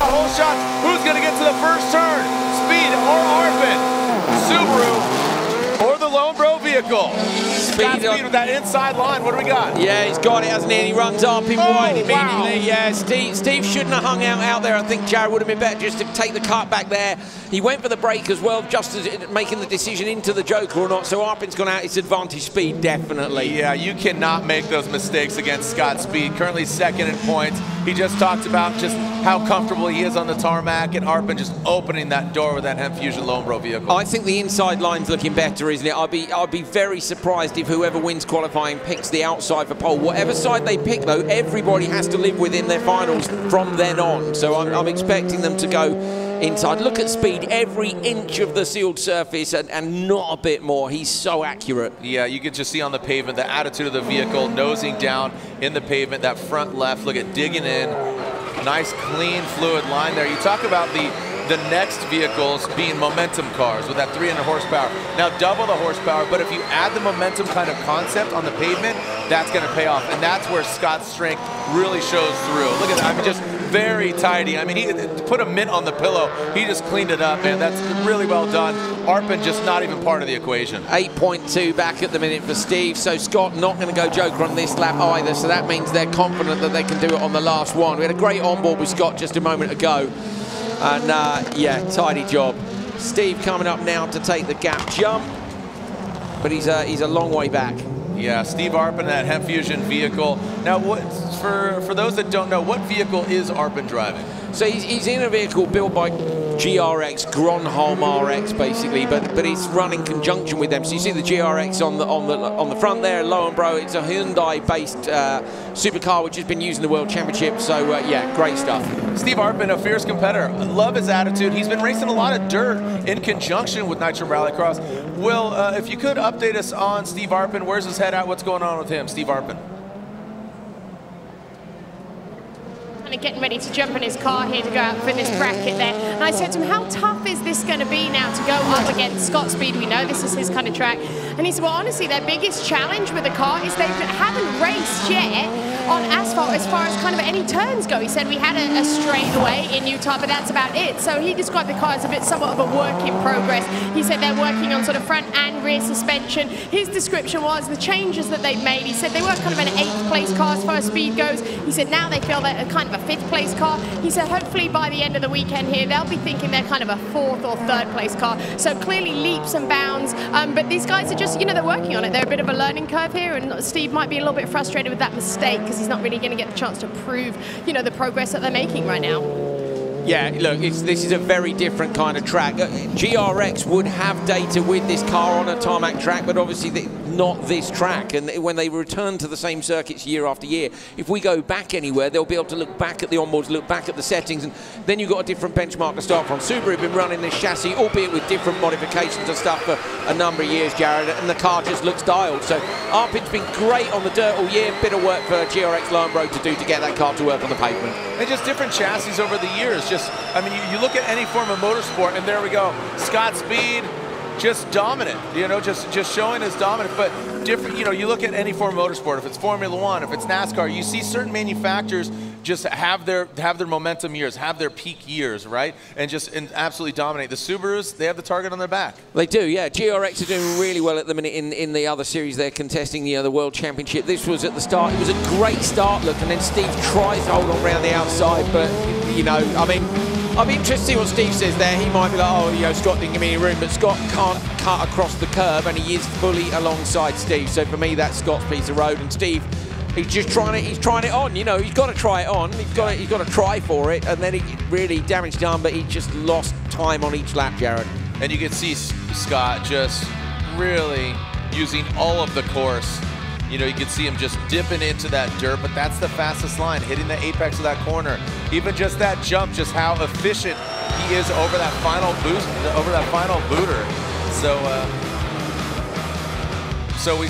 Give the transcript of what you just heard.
Whole shots. Who's going to get to the first turn? Speed or Arpin? Subaru or the Loenbro vehicle? Speed, Speed with that inside line. What do we got? Yeah, he's got it, hasn't he? And he runs up in oh, wide immediately. Wow. Yeah, Steve, Steve shouldn't have hung out out there. I think Jared would have been better just to take the cart back there. He went for the break as well, just as making the decision into the Joker or not. So Arpin's gone out. It's advantage speed, definitely. Yeah, you cannot make those mistakes against Scott Speed. Currently second in points. He just talked about just how comfortable he is on the tarmac, and Arpin just opening that door with that Hemp Fusion Loenbro vehicle. I think the inside line's looking better, isn't it? I'd be, I'd be very surprised if whoever wins qualifying picks the outside for pole. Whatever side they pick, though, everybody has to live within their finals from then on. So I'm, I'm expecting them to go inside. Look at speed, every inch of the sealed surface and, and, not a bit more. He's so accurate. Yeah, you can just see on the pavement the attitude of the vehicle, nosing down in the pavement, that front left, look at digging in. Nice, clean, fluid line there. You talk about the the next vehicles being momentum cars with that 300 horsepower. Now double the horsepower, but if you add the momentum kind of concept on the pavement, that's going to pay off. And that's where Scott's strength really shows through. Look at that. I mean, just very tidy. I mean, he put a mint on the pillow. He just cleaned it up, man. That's really well done. Arpin just not even part of the equation. 8.2 back at the minute for Steve. So Scott not going to go Joker on this lap either. So that means they're confident that they can do it on the last one. We had a great onboard with Scott just a moment ago. And uh, yeah, tidy job. Steve coming up now to take the gap jump, but he's a, he's a long way back. Yeah, Steve Arpin, that Hemp Fusion vehicle. Now, what for for those that don't know, what vehicle is Arpin driving? So he's, he's in a vehicle built by GRX, Gronholm RX, basically, but but it's run in conjunction with them. So you see the GRX on the on the on the front there, Loenbro. It's a Hyundai-based uh, supercar which has been used in the World Championship. So uh, yeah, great stuff. Steve Arpin, a fierce competitor. love his attitude. He's been racing a lot of dirt in conjunction with Nitro Rallycross. Will, uh, if you could update us on Steve Arpin, where's his head at? What's going on with him, Steve Arpin? Of getting ready to jump in his car here to go out for this bracket there. And I said to him, how tough is this going to be now to go up against Scott Speed? We know this is his kind of track. And he said, well, honestly, their biggest challenge with the car is they haven't raced yet on asphalt as far as kind of any turns go. He said we had a, a straightaway in Utah, but that's about it. So he described the car as a bit somewhat of a work in progress. He said they're working on sort of front and rear suspension. His description was the changes that they've made. He said they were kind of an eighth place car as far as speed goes. He said now they feel they're kind of a fifth place car. He said hopefully by the end of the weekend here, they'll be thinking they're kind of a fourth or third place car. So clearly leaps and bounds. Um, but these guys are just, you know, they're working on it. They're a bit of a learning curve here, and Steve might be a little bit frustrated with that mistake because he's not really going to get the chance to prove, you know, the progress that they're making right now. Yeah, look, this is a very different kind of track. Uh, GRX would have data with this car on a tarmac track, but obviously the, not this track. And when they return to the same circuits year after year, if we go back anywhere, they'll be able to look back at the onboards, look back at the settings, and then you've got a different benchmark to start from. Subaru have been running this chassis, albeit with different modifications and stuff for a number of years, Jared, and the car just looks dialed. So Arpin's been great on the dirt all year. A bit of work for GRX Loenbro to do to get that car to work on the pavement. And just different chassis over the years. Just just, I mean, you, you look at any form of motorsport, and there we go. Scott Speed, just dominant, you know, just just showing his dominant. But different, you know, you look at any form of motorsport, if it's Formula One, if it's NASCAR, you see certain manufacturers just have their have their momentum years, have their peak years, right? And just and absolutely dominate. The Subarus, they have the target on their back. They do, yeah. GRX are doing really well at the minute in, in the other series. They're contesting you uh, know, the World Championship. This was at the start. It was a great start look, and then Steve tries to hold on around the outside, but, you know, I mean, I'm interested to see what Steve says there. He might be like, oh, you know, Scott didn't give me any room, but Scott can't cut across the curb, and he is fully alongside Steve. So for me, that's Scott's piece of road, and Steve he's just trying it. He's trying it on. You know, he's got to try it on. He's got to, he's got to try for it, and then he really damage done. But he just lost time on each lap, Jared. And you can see Scott just really using all of the course. You know, you can see him just dipping into that dirt, but that's the fastest line, hitting the apex of that corner. Even just that jump, just how efficient he is over that final boost, over that final booter. So, uh, so we.